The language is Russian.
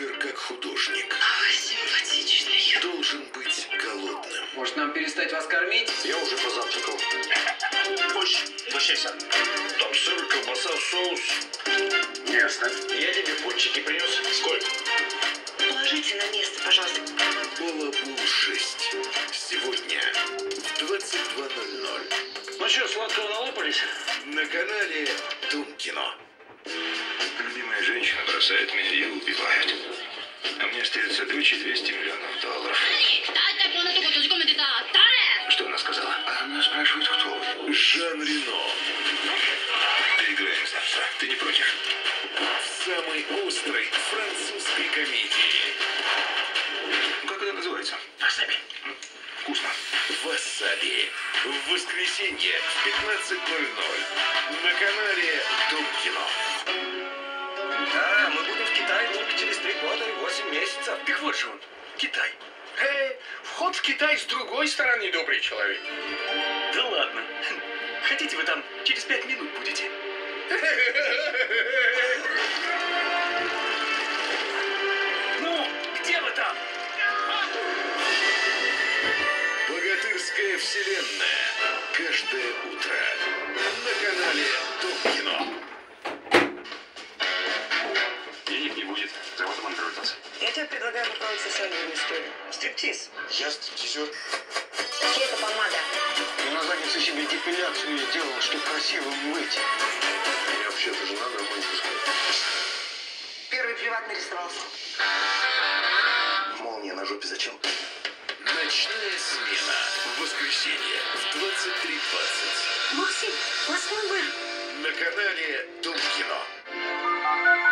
супер как художник. Симпатичный. Должен быть голодным. Может, нам перестать вас кормить? Я уже позавтракал. Пусть, угощайся. Там сыр, колбаса, соус. Ясно. Я тебе пончики принес. Сколько? Положите на место, пожалуйста. Балабул 6. Сегодня в 22.00 Ну что, сладкого налопались? на канале Дом кино. Любимая женщина бросает меня, и убивает, А мне остается дочь и 200 миллионов долларов. Что она сказала? Она спрашивает, кто вы. Жан Рено. Переиграем, Саша. Ты не против? Самый острый французской комедии. Воскресенье в 15.00 на канале Дом кино. Да, мы будем в Китае только через три года и восемь месяцев. Так вот же он, Китай. Э, вход в Китай с другой стороны, добрый человек. Да ладно. Хотите вы там через пять минут будете? Ну, где вы там? Богатырская вселенная. Каждое утро на канале Дом кино. Денег не будет. Завод обанкротился. Я тебе предлагаю попробовать социальную историю. Стриптиз. Я стриптизер. Чья это помада? Я на заднице себе депиляцию делал, чтобы красивым быть. Меня вообще-то жена романтическая. Первый приватный рисовался. Дневная смена. В воскресенье в 23.20. Максим, восьмой мэр. На канале Дом кино.